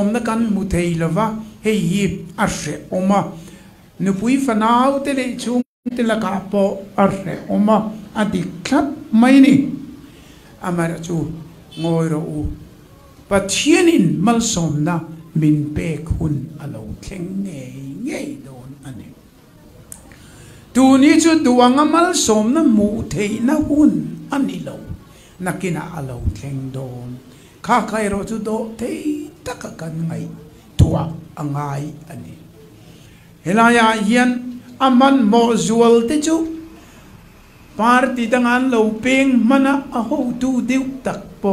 om na kan mu thei lova hei hi a hre oma nu pui fanau te le chung te la ka po a hre oma a. Dik thlat mai ni. Amara chu, ngoi ro u. Pathianin mal som na, min pek hun alo thleng nge nge don ani tu ni chu duanga mal som na mu thei na hun ani lo. Nakina alo thleng don kha khai ro chu do thei taka kan ngai tua angai à ani helaya hian aman à mo zual te chu party dangan lo ping mana a à ho tu diu tak po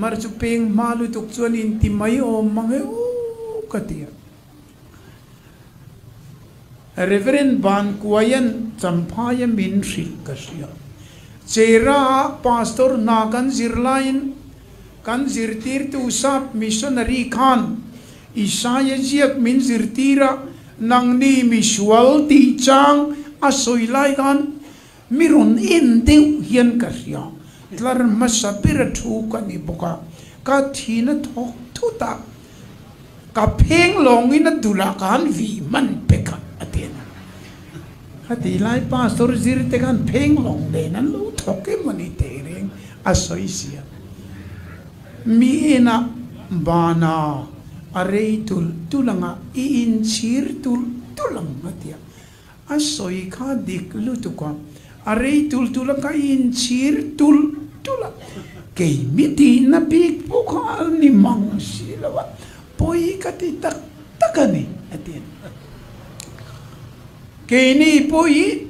mar chu ping malu tuk chuan in ti mai o mange o katia Reverend Ban Kuayan Champaya Min Shil Kasya Chera Pastor Nagan Zirlain kan zirtir tu sap missionary khan isaya jiak min zirtira nang ni misual ti chang asoi lai kan mirun in deu hian ka ria tlar masapira thu ka ni boka ka thina thok thu ta ka pheng long in dula kan vi man peka atena hati lai pastor zirte kan pheng long de nan lo thoke mani te reng asoi sia miena bana arei tul tulanga iin sir tul tulang matia. Asoy ka dik lutu ka. Arei tul tulang ka iin sir tul tulang kay miti na big po ni mang silawa. Poy katitak takani. Atin kay ni poy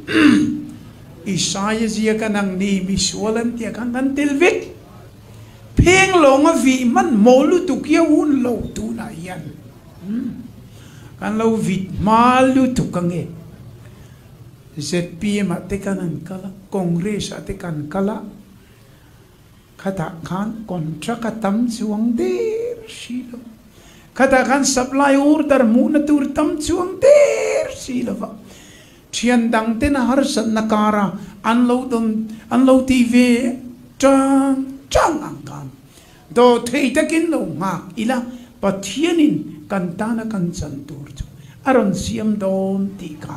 isaya siya ka ng nimis walang tiyak hanggang tilvik. Pheng lo nga vi man mo lu tu kia un lo tu na yan kan lo vit ma lu tu ka nge ZPM te kanan kala Congress te kan kala kata kan kontrak katam chuang der silo kata kan supply order mu tur tam chuang der silo va thian dang te na har san na kara an lo dom an lo tv chang chang ang kan do thei takin lo ngak ila, pathianin kan ta na kan chan tur chu. Aron siam dom ti ka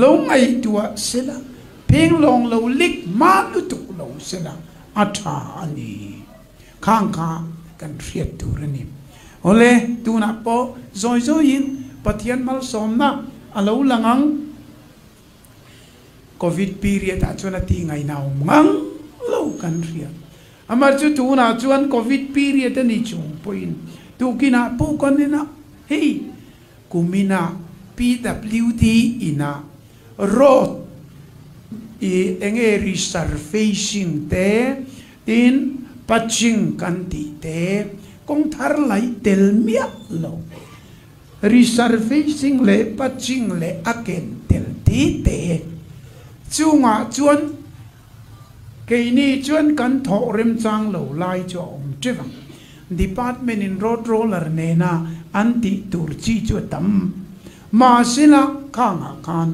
lo ngai tua sila peng long lo lik ma lu tu lo sila. Atha ani. Khang kha kan riat tu rani ole tu na po, zoi zoi in, pathian mal som na, alo langang. Covid period a chuna ti ngai naw ngang lo kan riat. Amar chu tu na chuan covid period ani chung poin. Tu kina pu kon na hey kumina pwd ina. Road i enge resurfacing te tin patching kan ti te. Kong thar lai tel mia lo. Resurfacing le patching le aken tel ti te. Chunga chuan cái ni chuyên cần thọ rim chang lâu lai cho ông chứ vâng department in road roller nè na anti tur chi cho tâm mà xin là khang hạ khan.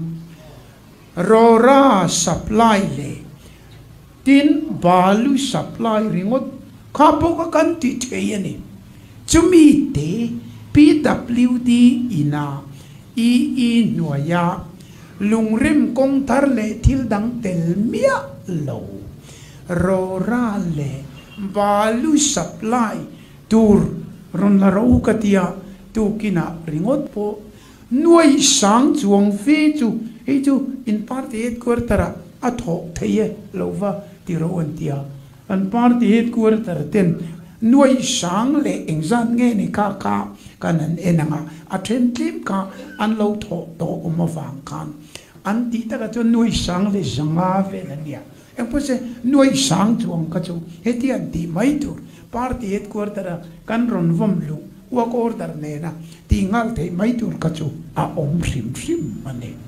Rô ra supply le tin balu supply ringot khapo ka kan ti theyani chumi tế pwd ina i i nuaya lungrim kong thar le thil dang tel mia lâu rora le balu supply tur, ron la ro katia tu kina ringot po. Nuai sang chuang fe chu he chu, in party headquarter a tho theye lova ti ro an tia. An party headquarter ten, nuai sang le engzan nge ni ka ka kanan enanga a then tlim ka, an lo tho to uma wang kan. An ti ta ka chu nuai sang le zanga ve la nia em po se nuai sang chuang ka chu he ti an ti mai tur party headquarter kan ron vom lu wa order ne na ngal thei mai tur a om sim sim mane